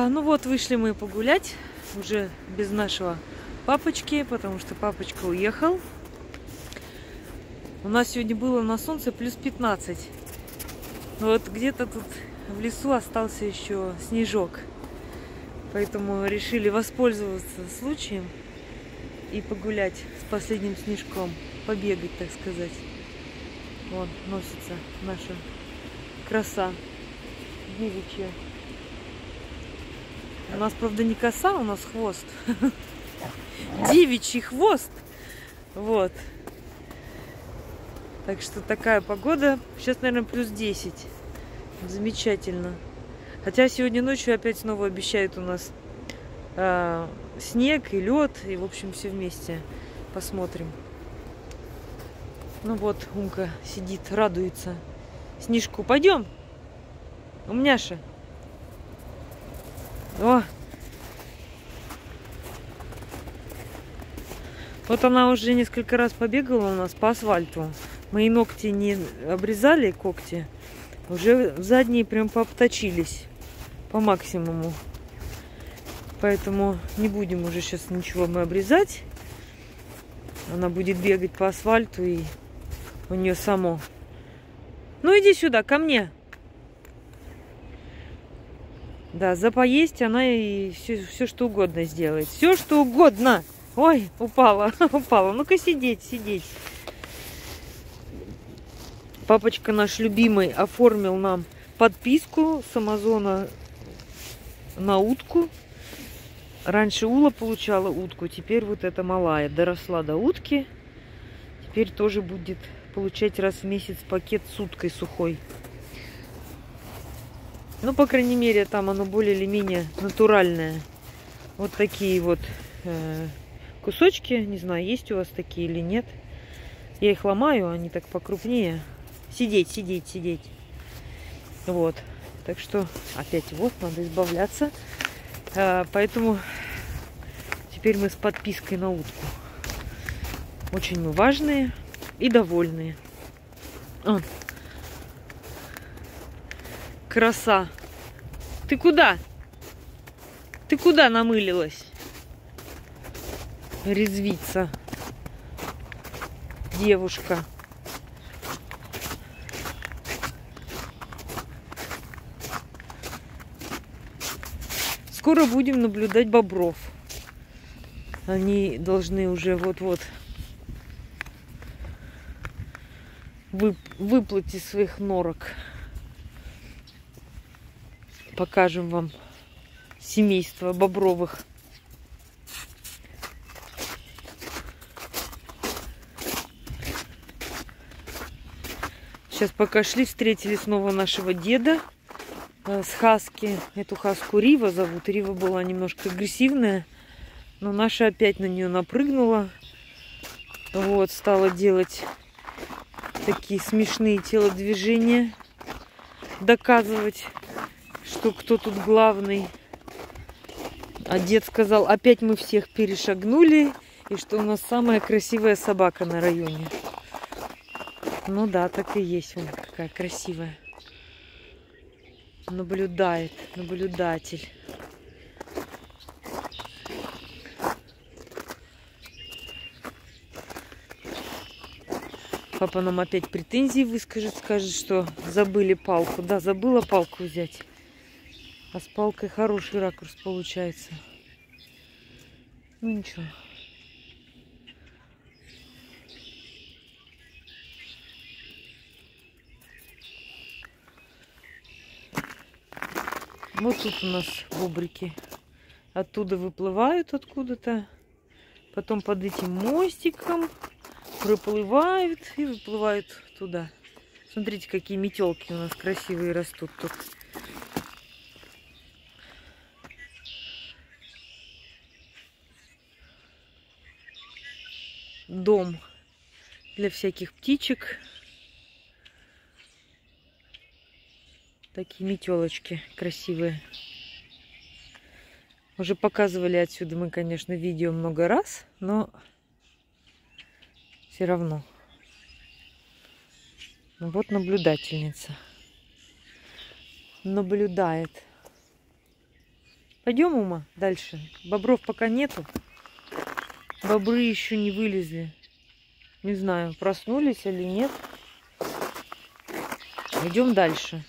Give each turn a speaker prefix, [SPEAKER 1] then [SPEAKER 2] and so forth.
[SPEAKER 1] А, ну вот, вышли мы погулять уже без нашего папочки, потому что папочка уехал. У нас сегодня было на солнце плюс 15. Вот где-то тут в лесу остался еще снежок. Поэтому решили воспользоваться случаем и погулять с последним снежком. Побегать, так сказать. Вон носится наша краса девичья. У нас, правда, не коса, у нас хвост. Девичий хвост. Вот. Так что такая погода. Сейчас, наверное, плюс 10. Замечательно. Хотя сегодня ночью опять снова обещают у нас э, снег и лед. И, в общем, все вместе. Посмотрим. Ну вот, Умка сидит, радуется. Снежку, пойдем. У меня же. О! Вот она уже несколько раз побегала у нас по асфальту. Мои ногти не обрезали, когти. Уже задние прям пообточились по максимуму. Поэтому не будем уже сейчас ничего мы обрезать. Она будет бегать по асфальту и у нее само. Ну иди сюда, ко мне. Да, за поесть она и все, все что угодно сделает. Все что угодно. Ой, упала, упала. Ну-ка сидеть, сидеть. Папочка наш любимый оформил нам подписку с Амазона на утку. Раньше Ула получала утку, теперь вот эта малая доросла до утки. Теперь тоже будет получать раз в месяц пакет с уткой сухой. Ну, по крайней мере, там оно более или менее натуральное. Вот такие вот э, кусочки. Не знаю, есть у вас такие или нет. Я их ломаю, они так покрупнее. Сидеть, сидеть, сидеть. Вот. Так что опять вот, надо избавляться. Э, поэтому теперь мы с подпиской на утку. Очень мы важные и довольные. А, Краса. Ты куда? Ты куда намылилась? Резвиться. Девушка. Скоро будем наблюдать бобров. Они должны уже вот-вот выплыть своих норок покажем вам семейство бобровых. Сейчас пока шли, встретили снова нашего деда э, с хаски. Эту хаску Рива зовут. Рива была немножко агрессивная, но наша опять на нее напрыгнула. Вот, стала делать такие смешные телодвижения, доказывать что кто тут главный. А дед сказал, опять мы всех перешагнули, и что у нас самая красивая собака на районе. Ну да, так и есть он, какая красивая. Наблюдает, наблюдатель. Папа нам опять претензии выскажет, скажет, что забыли палку. Да, забыла палку взять. А с палкой хороший ракурс получается. Ну ничего. Вот тут у нас бобрики. Оттуда выплывают откуда-то. Потом под этим мостиком проплывают и выплывают туда. Смотрите, какие метелки у нас красивые растут тут. Дом для всяких птичек. Такие метелочки красивые. Уже показывали отсюда мы, конечно, видео много раз, но все равно. Ну, вот наблюдательница. Наблюдает. Пойдем, Ума, дальше. Бобров пока нету. Бобры еще не вылезли. Не знаю, проснулись или нет. Идем дальше.